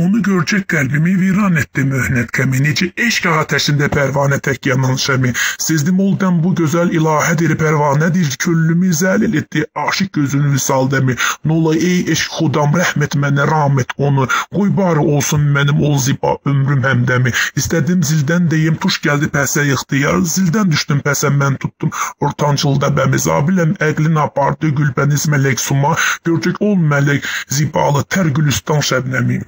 Onu görcək qəlbimi viran etdi möhnət kəmi, necə eşq atəşində pərvanə tək yanan şəmi. Sezdim oldən bu gözəl ilahədir, pərvanədir, küllümü zəlil etdi, aşıq gözünü visal dəmi. Nola ey eşq xudam, rəhm et mənə, ram et onu, qoy bari olsun mənim ol ziba ömrüm həmdəmi. İstədim zildən deyim, tuş gəldi pəsə ixtiyar, zildən düşdüm pəsə mən tutdum, ortancılda bəmi, zabiləm əqlin apardı, gülbəniz mələk suma, görcək ol mələk, zibalı, tər gülüstan şəbnəmi.